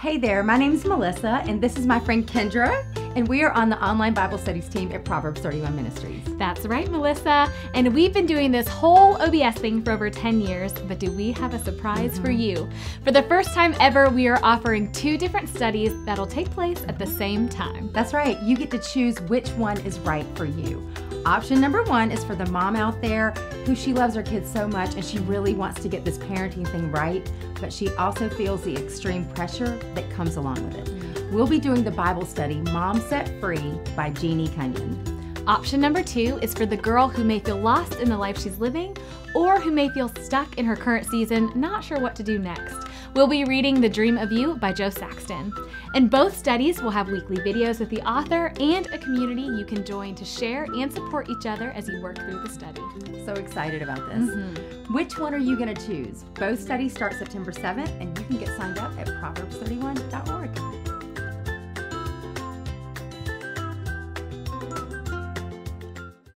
Hey there, my name is Melissa, and this is my friend Kendra, and we are on the online Bible studies team at Proverbs 31 Ministries. That's right, Melissa. And we've been doing this whole OBS thing for over 10 years, but do we have a surprise mm-hmm. for you? For the first time ever, we are offering two different studies that'll take place at the same time. That's right, you get to choose which one is right for you. Option number one is for the mom out there who she loves her kids so much and she really wants to get this parenting thing right, but she also feels the extreme pressure that comes along with it. Mm-hmm. We'll be doing the Bible study Mom Set Free by Jeannie Cunnion. Option number two is for the girl who may feel lost in the life she's living or who may feel stuck in her current season, not sure what to do next. We'll be reading The Dream of You by Jo Saxton. And both studies we'll have weekly videos with the author and a community you can join to share and support each other as you work through the study. So excited about this. Mm-hmm. Which one are you going to choose? Both studies start September 7th, and you can get signed up at Proverbs 31